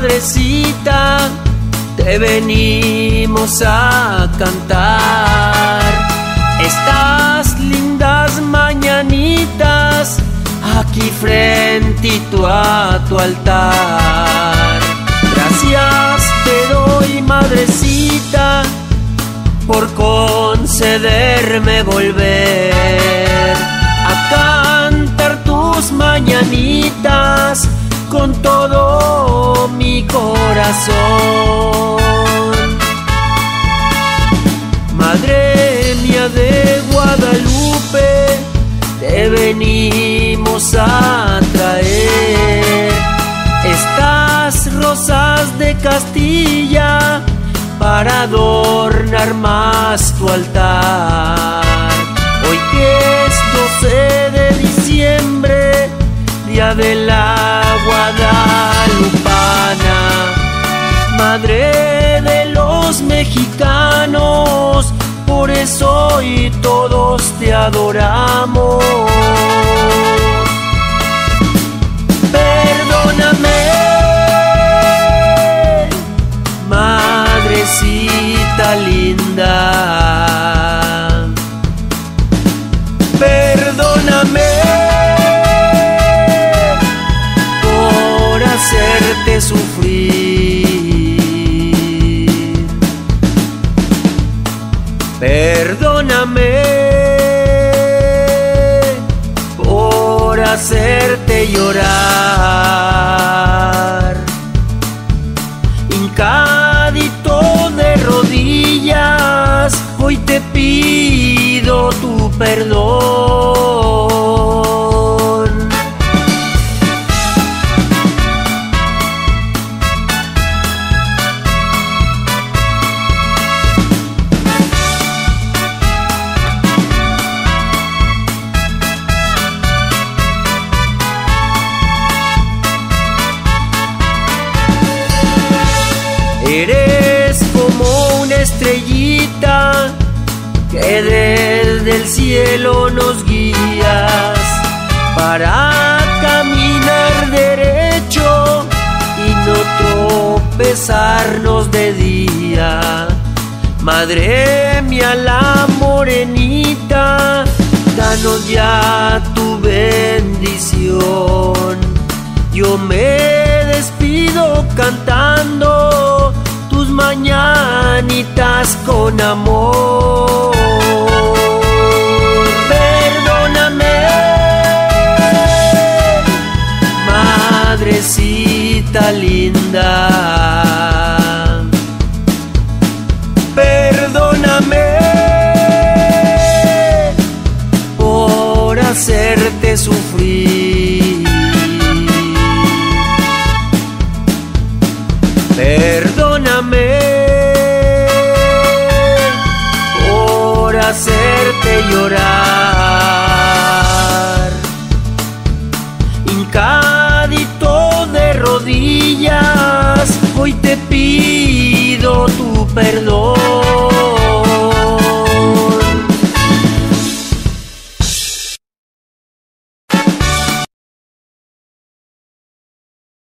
madrecita, te venimos a cantar. Estas lindas mañanitas aquí frente a tu altar. Gracias te doy, madrecita, por concederme volver a cantar tus mañanitas con todo mi corazón. Madre mía de Guadalupe, te venimos a traer estas rosas de Castilla para adornar más tu altar. Hoy que es 12 de diciembre, día de la mexicanos, por eso hoy todos te adoramos. Perdóname por hacerte llorar. Hincadito de rodillas, hoy te pido tu perdón. Eres como una estrellita que desde el cielo nos guías para caminar derecho y no tropezarnos de día. Madre mía, la morenita, danos ya tu bendición. Yo me despido cantando con amor. Perdóname, madrecita linda. Hacerte llorar. Hincadito de rodillas, hoy te pido tu perdón.